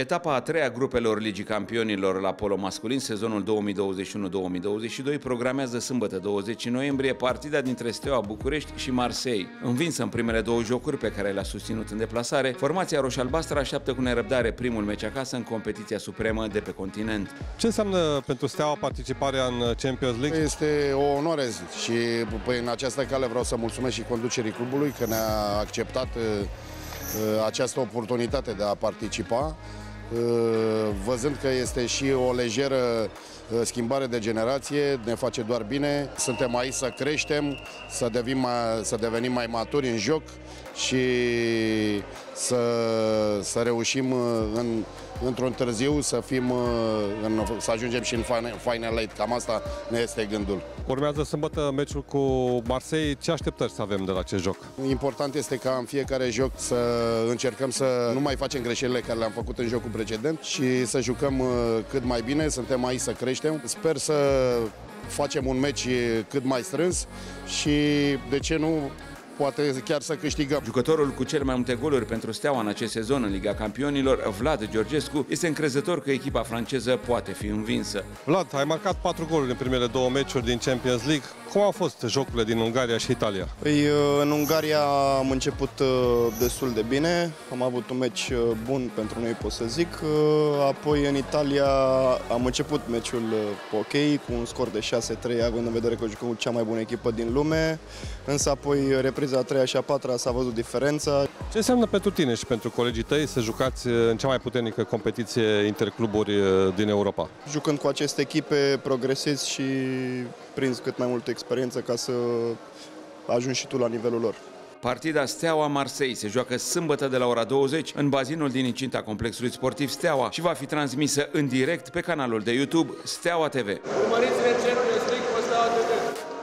Etapa a treia grupelor Ligii Campionilor la polo masculin sezonul 2021-2022 programează sâmbătă 20 noiembrie partida dintre Steaua București și Marseille. Învinsă în primele două jocuri pe care le-a susținut în deplasare, formația roș-albastră așteaptă cu nerăbdare primul meci acasă în competiția supremă de pe continent. Ce înseamnă pentru Steaua participarea în Champions League? Este o onoare și păi, în această cale vreau să mulțumesc și conducerii clubului că ne-a acceptat uh, această oportunitate de a participa. Uh, văzând că este și o lejeră uh, schimbare de generație, ne face doar bine. Suntem aici să creștem, să devenim mai, să devenim mai maturi în joc și să, să reușim uh, în, într-un târziu să, fim, în, să ajungem și în Final Eight. Cam asta ne este gândul. Urmează sâmbătă meciul cu Marseille. Ce așteptări să avem de la acest joc? Important este ca în fiecare joc să încercăm să nu mai facem greșelile care le-am făcut în jocul precedent și să jucăm cât mai bine. Suntem aici să creștem. Sper să facem un meci cât mai strâns și, de ce nu, poate chiar să câștigăm. Jucătorul cu cel mai multe goluri pentru Steaua în acest sezon în Liga Campionilor, Vlad Georgescu, este încrezător că echipa franceză poate fi învinsă. Vlad, ai marcat patru goluri în primele două meciuri din Champions League. Cum au fost jocurile din Ungaria și Italia? Păi, în Ungaria am început uh, destul de bine, am avut un meci uh, bun pentru noi, pot să zic. Uh, apoi în Italia am început meciul ok, cu un scor de 6-3, având în vedere că jucăm cu cea mai bună echipă din lume. Însă apoi repriza a treia și a patra s-a văzut diferența. Ce înseamnă pentru tine și pentru colegii tăi să jucați în cea mai puternică competiție intercluburi din Europa? Jucând cu aceste echipe, progresezi și prinzi cât mai multă experiență ca să ajungi și tu la nivelul lor. Partida Steaua Marseille se joacă sâmbătă de la ora 20 în bazinul din incinta complexului sportiv Steaua și va fi transmisă în direct pe canalul de YouTube Steaua TV. Urmăriți recenul de strict pe Steaua TV.